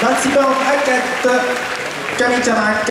Tanssibe on Agathe, Kamitamag,